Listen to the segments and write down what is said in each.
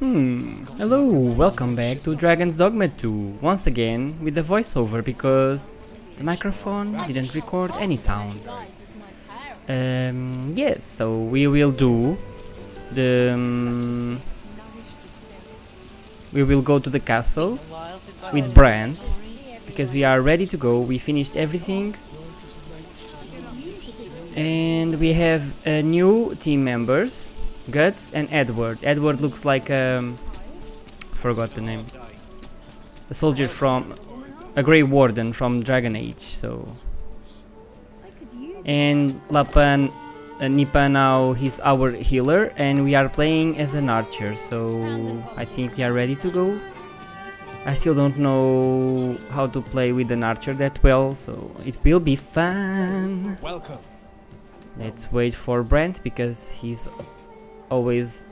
Hmm, hello, welcome back to Dragon's Dogma 2, once again with the voiceover because the microphone didn't record any sound. Um, yes, so we will do the... Um, we will go to the castle with Brant because we are ready to go, we finished everything. And we have uh, new team members Guts and Edward. Edward looks like um, forgot the name. A soldier from a Grey Warden from Dragon Age. So and Lapan uh, Nipa now he's our healer and we are playing as an archer. So I think we are ready to go. I still don't know how to play with an archer that well, so it will be fun. Welcome. Let's wait for Brant because he's always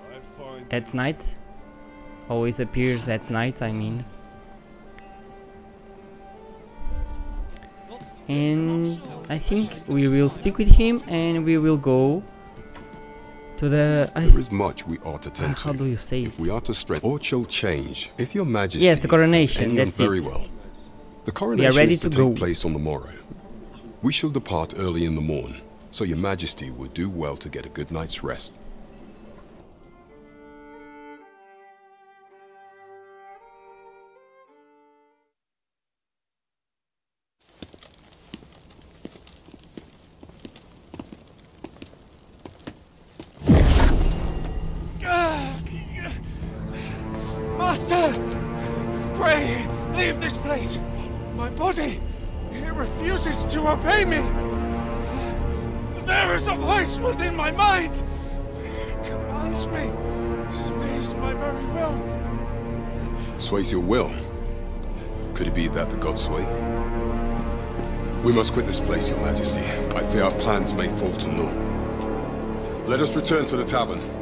at night. Always appears at night, I mean. And I think we will speak with him and we will go to the... There is much we ought to uh, How do you say If it? we are to strengthen or shall change, if your majesty Yes, the coronation, that's very it. well. The coronation ready is to, to take go. place on the morrow. We shall depart early in the morn, so your majesty will do well to get a good night's rest. Body, it refuses to obey me! There is a voice within my mind! It commands me, sways my very will. Sways your will. Could it be that the gods sway? We must quit this place, your majesty. I fear our plans may fall to naught. Let us return to the tavern.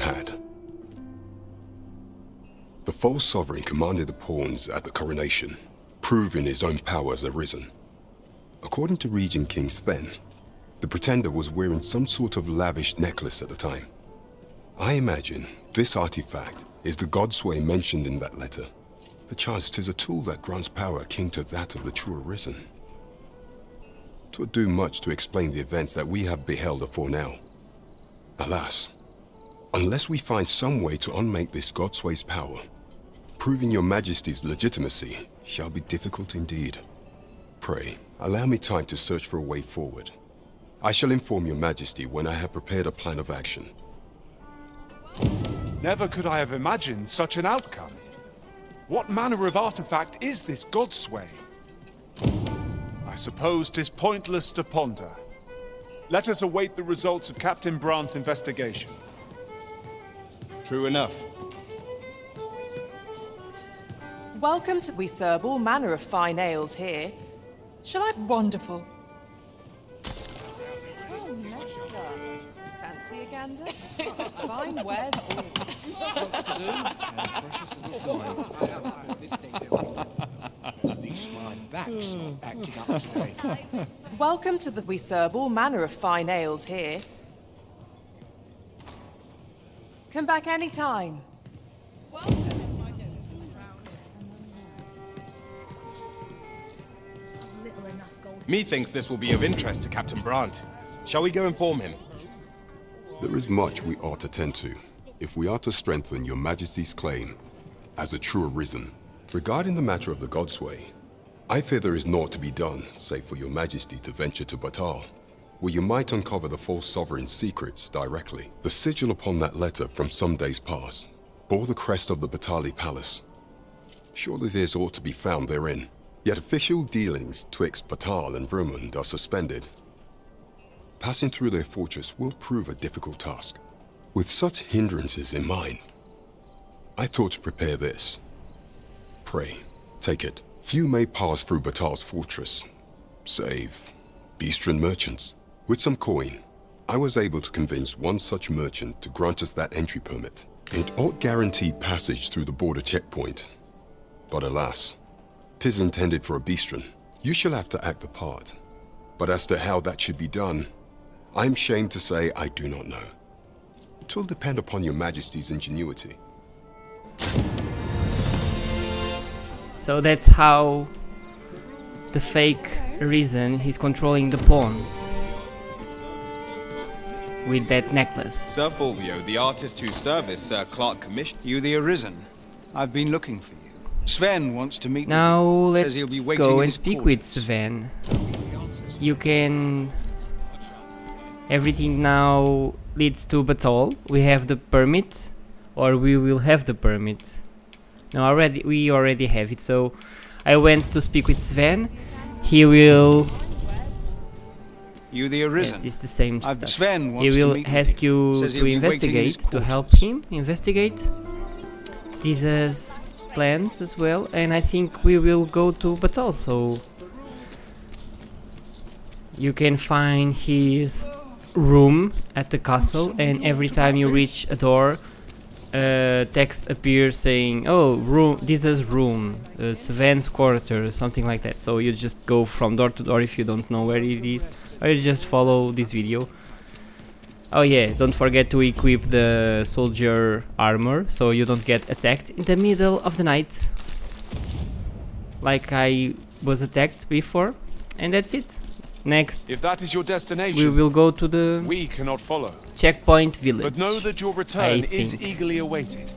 Had. The false sovereign commanded the pawns at the coronation, proving his own power arisen. According to Regent King Sven, the pretender was wearing some sort of lavish necklace at the time. I imagine this artifact is the Godsway mentioned in that letter. Perchance 'tis a tool that grants power akin to that of the true arisen. Twould do much to explain the events that we have beheld afore now. Alas, Unless we find some way to unmake this Godsway's power, proving your majesty's legitimacy shall be difficult indeed. Pray, allow me time to search for a way forward. I shall inform your majesty when I have prepared a plan of action. Never could I have imagined such an outcome. What manner of artifact is this Godsway? I suppose 'tis pointless to ponder. Let us await the results of Captain Brant's investigation. True enough. Welcome to. We serve all manner of fine ales here. Shall I? Wonderful. Oh, Mesa. Fancy a gander? fine wares all. Lots to do, and precious little time. At least my back's not acting up today. Welcome to the. We serve all manner of fine ales here. Come back anytime. Methinks this will be of interest to Captain Brant. Shall we go inform him? There is much we ought to tend to, if we are to strengthen your majesty's claim as a true arisen. Regarding the matter of the Godsway, I fear there is naught to be done, save for your majesty to venture to Battahl, where you might uncover the false sovereign's secrets directly. The sigil upon that letter from some days past bore the crest of the Battahli Palace. Surely there's aught to be found therein. Yet official dealings twixt Battahl and Vermund are suspended. Passing through their fortress will prove a difficult task. With such hindrances in mind, I thought to prepare this. Pray, take it. Few may pass through Battahl's fortress, save Beastren merchants. With some coin, I was able to convince one such merchant to grant us that entry permit. It ought guaranteed passage through the border checkpoint. But alas, tis intended for a Beastren. You shall have to act the part. But as to how that should be done, I am shamed to say I do not know. It will depend upon your majesty's ingenuity. So that's how the fake reason he's controlling the pawns with that necklace. Sir Fulvio, the artist whose service Sir Clark commissioned. You the Arisen. I've been looking for you. Sven wants to meet Now with you. let's he'll be go and his speak with. Sven. You can... Everything now leads to Battahl. We have the permit, or we will have the permit. No, already we already have it. So I went to speak with Sven. He will. You the Arisen. Yes, it's the same I've- stuff. Sven he wants to will meet ask you. Says to he'll be waiting in his investigate, to help him investigate Disa's uh, plans as well. And I think we will go to Battahl. So you can find his room at the castle, and every time you reach a door, uh, text appears saying, "Oh, room. This is room. Uh, Sven's quarter, something like that." So you just go from door to door if you don't know where it is, or you just follow this video. Oh yeah, don't forget to equip the soldier armor so you don't get attacked in the middle of the night, like I was attacked before. And that's it. Next, If that is your destination, we will go to the we cannot follow. Checkpoint village. But know that your return is think. eagerly awaited.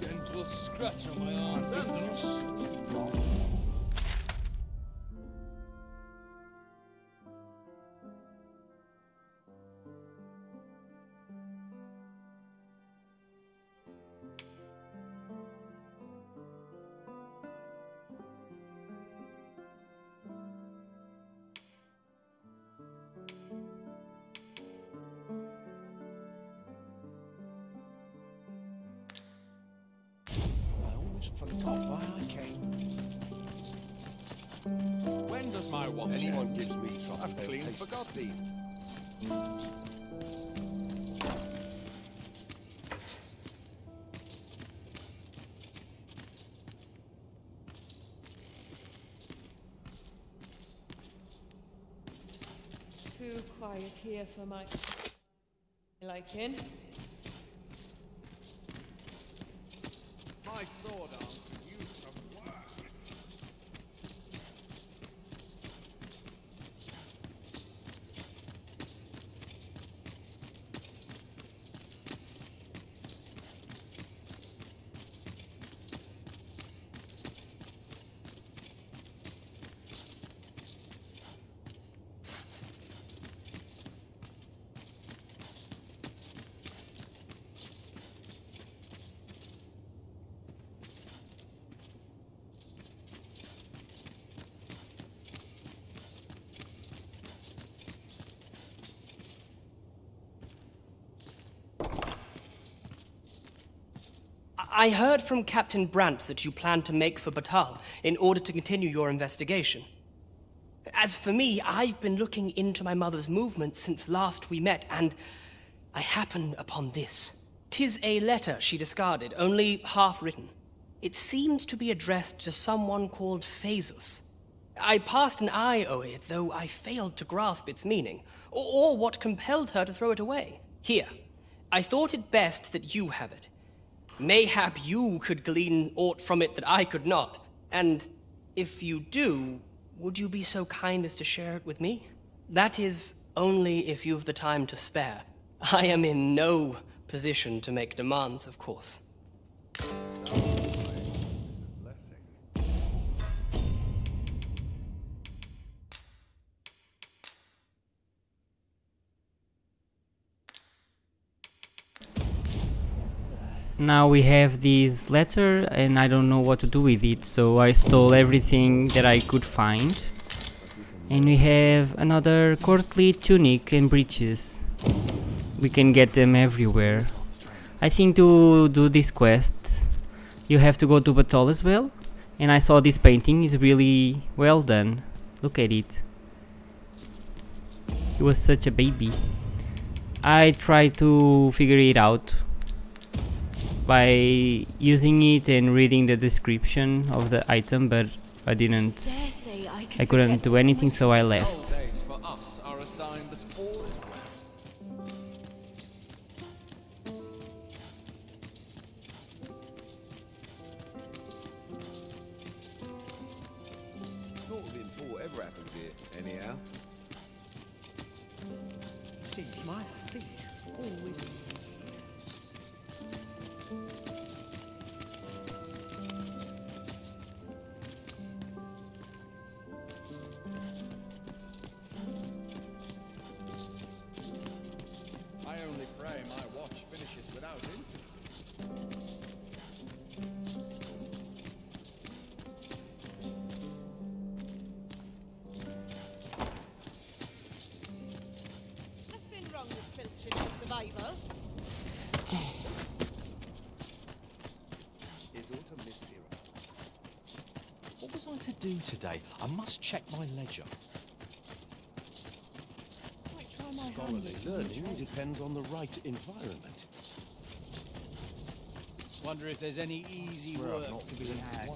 Gentle scratch on my arm When my watch Anyone gives me trouble, I've they'll clean taste forgotten. steam. Too quiet here for my liking. My sword arm could use some work. I heard from Captain Brant that you plan to make for Battahl in order to continue your investigation. As for me, I've been looking into my mother's movements since last we met, and I happened upon this. Tis a letter she discarded, only half written. It seems to be addressed to someone called Phaesus. I passed an eye over it, though I failed to grasp its meaning, or, or what compelled her to throw it away. Here, I thought it best that you have it. Mayhap you could glean aught from it that I could not. And if you do, would you be so kind as to share it with me? That is only if you've the time to spare. I am in no position to make demands, of course. Now we have this letter and I don't know what to do with it so I stole everything that I could find And we have another courtly tunic and breeches. We can get them everywhere. I think to do this quest, you have to go to Battahl as well. And I saw this painting is really well done. Look at it. He was such a baby. I tried to figure it out by using it and reading the description of the item, but I didn't. I couldn't do anything, so I left. Pray my watch finishes without incident. Nothing wrong with filching for survival. Is autumn mist here? What was I to do today? I must check my ledger. Might try my hand Scholarly with learning depends on the right environment. Wonder if there's any easy Swear work not to be been had.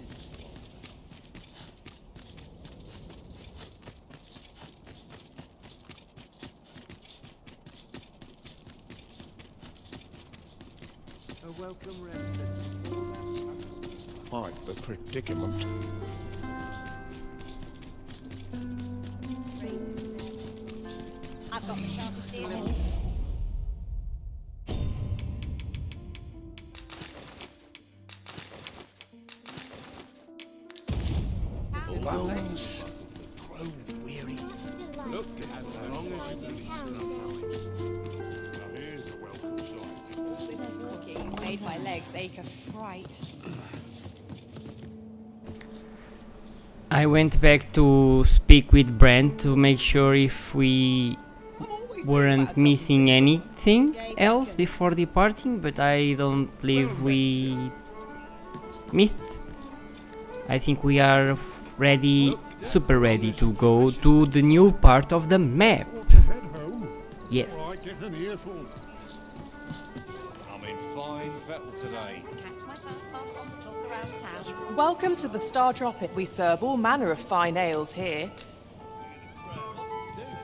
A welcome respite. Quite the predicament. Went back to speak with Brant to make sure if we weren't missing anything else before departing, but I don't believe we missed. I think we are ready, super ready to go to the new part of the map. Yes. I'm in fine fettle today. Welcome to the Star Dropit. We serve all manner of fine ales here.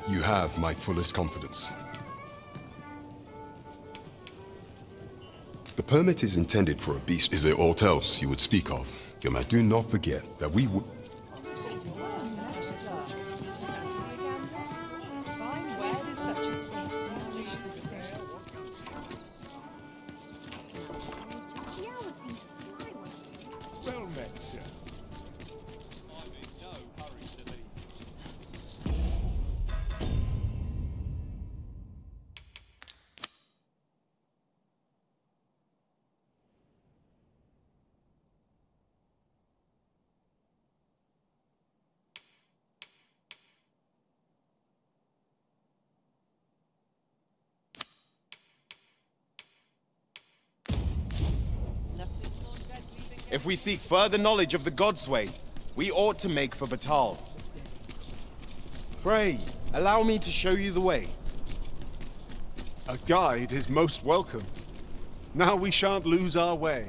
You have my fullest confidence. The permit is intended for a beast. Is there aught else you would speak of? Yama, do not forget that we would. Well If we seek further knowledge of the Godsway, we ought to make for Battahl. Pray, allow me to show you the way. A guide is most welcome. Now we shan't lose our way.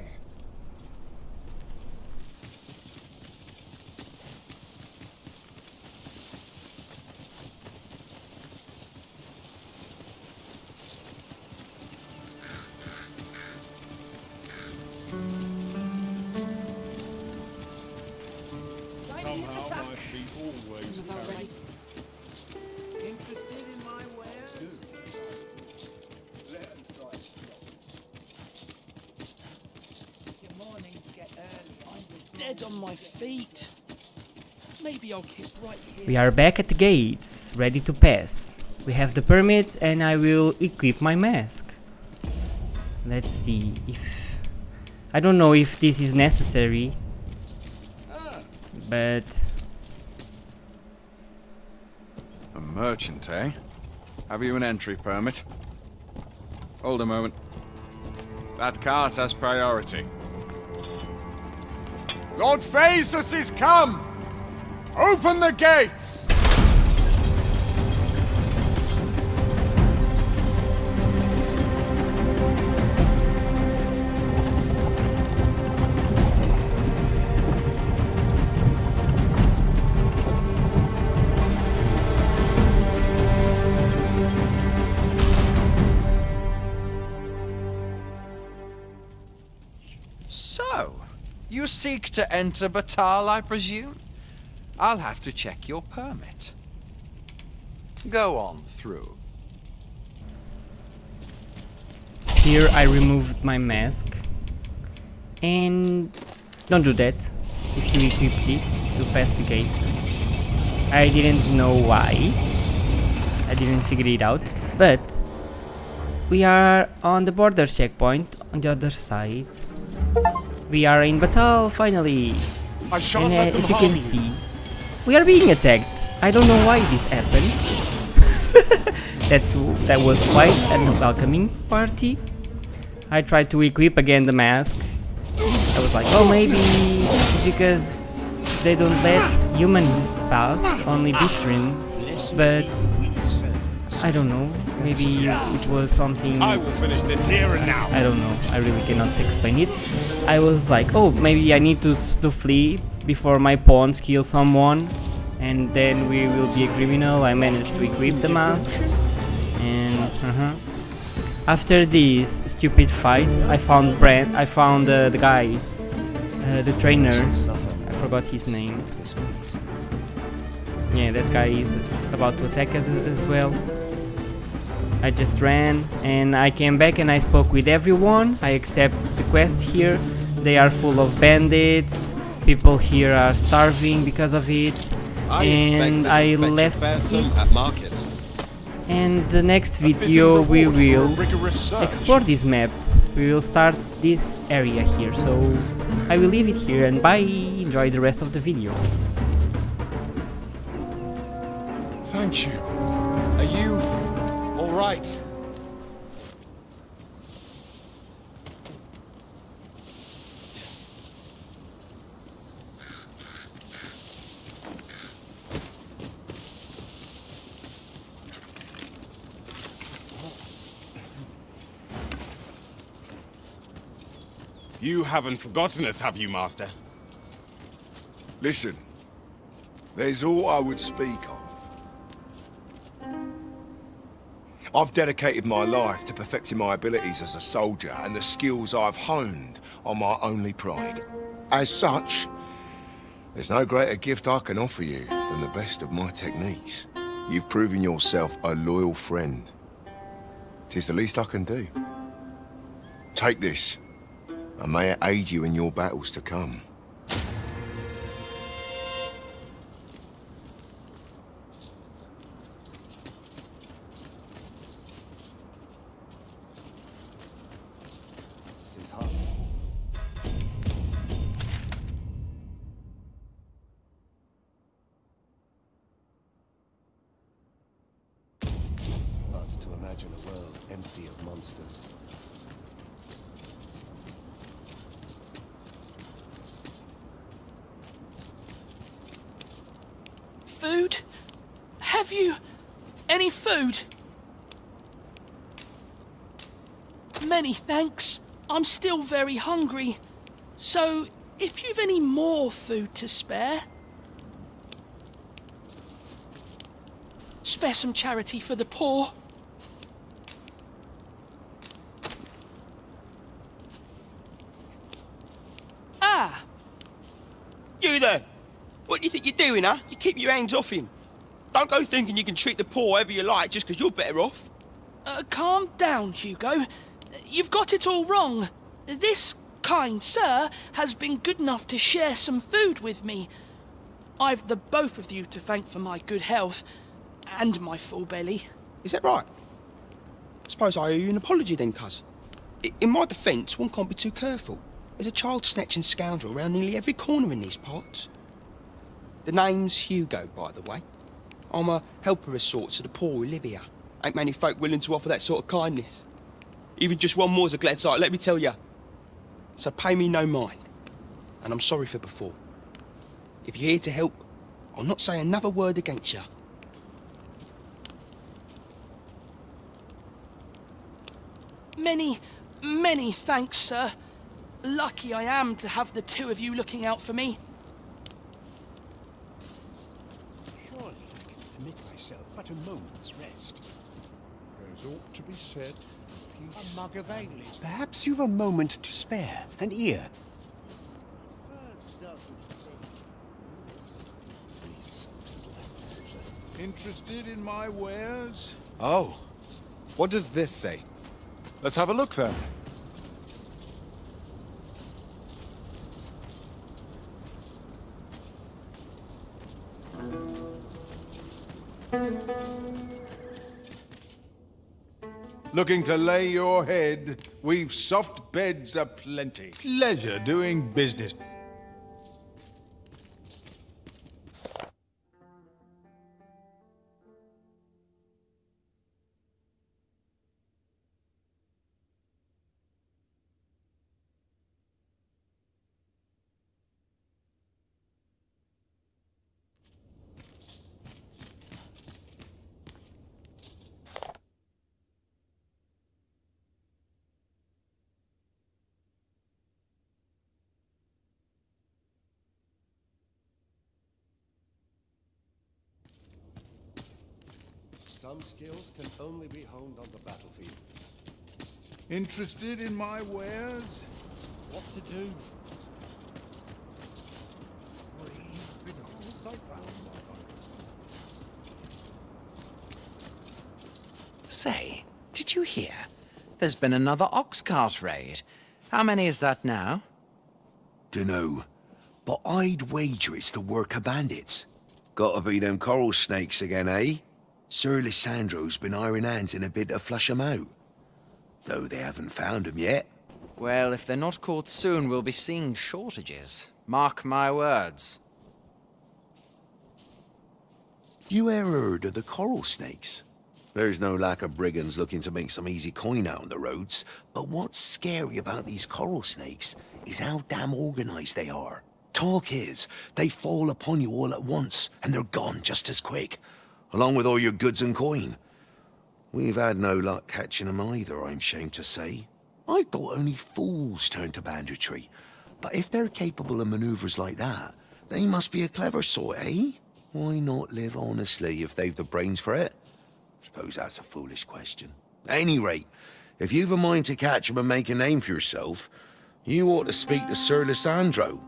Dead on my feet. Maybe I'll keep right here. We are back at the gates, ready to pass. We have the permit and I will equip my mask. Let's see if... I don't know if this is necessary. But... A merchant, eh? Have you an entry permit? Hold a moment. That cart has priority. Lord Phaesus is come! Open the gates! Seek to enter Battahl, I presume? I'll have to check your permit. Go on through. Here I removed my mask. And don't do that if you equip it to pass the gates. I didn't know why. I didn't figure it out. But we are on the border checkpoint on the other side. We are in Battahl finally. And uh, as you can see, we are being attacked. I don't know why this happened. That's that was quite an welcoming party. I tried to equip again the mask. I was like, oh maybe it's because they don't let humans pass, only Beastren. But I don't know. Maybe it was something. I will finish this here and now. I don't know. I really cannot explain it. I was like, oh, maybe I need to to flee before my pawns kill someone, and then we will be a criminal. I managed to equip the mask, and uh-huh. after this stupid fight, I found Brant. I found uh, the guy, uh, the trainer. I forgot his name. Yeah, that guy is about to attack us as well. I just ran and I came back and I spoke with everyone. I accept the quest here. They are full of bandits. People here are starving because of it. I and I this will fetch a left it. at market. And the next video we reward for a will explore this map. We will start this area here. So I will leave it here and bye. Enjoy the rest of the video. Thank you. Are you right? You haven't forgotten us, have you, Master? Listen, there's all I would speak of. I've dedicated my life to perfecting my abilities as a soldier, and the skills I've honed are my only pride. As such, there's no greater gift I can offer you than the best of my techniques. You've proven yourself a loyal friend. Tis the least I can do. Take this, and may it aid you in your battles to come. Food? Have you any food? Many thanks. I'm still very hungry. So, if you've any more food to spare, spare some charity for the poor. Ah, You there! What do you think you're doing, huh? You keep your hands off him. Don't go thinking you can treat the poor however you like just because you're better off. Uh, calm down, Hugo. You've got it all wrong. This kind sir has been good enough to share some food with me. I've the both of you to thank for my good health and my full belly. Is that right? Suppose I owe you an apology then, cuz. In my defence, one can't be too careful. There's a child-snatching scoundrel around nearly every corner in these parts. The name's Hugo, by the way. I'm a helper of sorts to the poor here. Ain't many folk willing to offer that sort of kindness. Even just one more's a glad sight, let me tell you. So pay me no mind. And I'm sorry for before. If you're here to help, I'll not say another word against you. Many, many thanks, sir. Lucky I am to have the two of you looking out for me. Surely I can permit myself but a moment's rest. There's aught to be said. Peace. A mug of ale Perhaps you've a moment to spare, an ear. Interested in my wares? Oh. What does this say? Let's have a look then. Looking to lay your head? We've soft beds aplenty. Pleasure doing business. Some skills can only be honed on the battlefield. Interested in my wares? What to do? Say, did you hear? There's been another ox cart raid. How many is that now? Dunno. But I'd wager it's the work of bandits. Gotta be them coral snakes again, eh? Sir Lissandro's been iron hands in a bid to flush 'em out. Though they haven't found 'em yet. Well, if they're not caught soon, we'll be seeing shortages. Mark my words. You ever heard of the coral snakes? There's no lack of brigands looking to make some easy coin out on the roads, but what's scary about these coral snakes is how damn organized they are. Talk is, they fall upon you all at once, and they're gone just as quick, along with all your goods and coin. We've had no luck catching 'em either, I'm ashamed to say. I thought only fools turned to banditry, but if they're capable of maneuvers like that, they must be a clever sort, eh? Why not live honestly if they've the brains for it? Suppose that's a foolish question. At any rate, if you've a mind to catch catch 'em and make a name for yourself, you ought to speak to Sir Lissandro.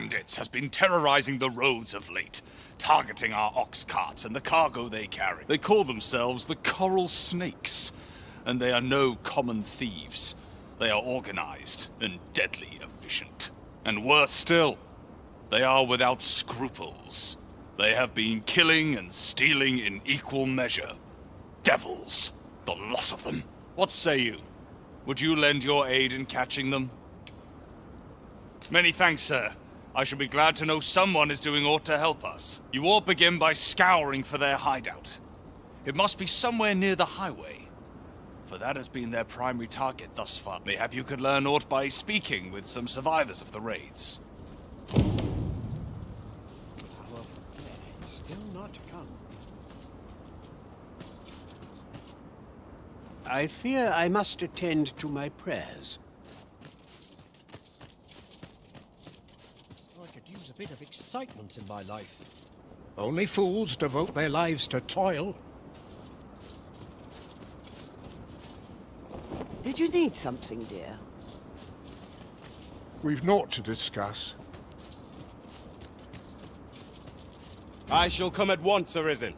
Bandits has been terrorizing the roads of late, targeting our ox carts and the cargo they carry. They call themselves the Coral Snakes, and they are no common thieves. They are organized and deadly efficient. And worse still, they are without scruples. They have been killing and stealing in equal measure. Devils, the lot of them. What say you? Would you lend your aid in catching them? Many thanks, sir. I shall be glad to know someone is doing aught to help us. You all begin by scouring for their hideout. It must be somewhere near the highway, for that has been their primary target thus far. Mayhap you could learn aught by speaking with some survivors of the raids. Our still not come. I fear I must attend to my prayers. I could use a bit of excitement in my life. Only fools devote their lives to toil. Did you need something, dear? We've naught to discuss. I shall come at once, Arisen.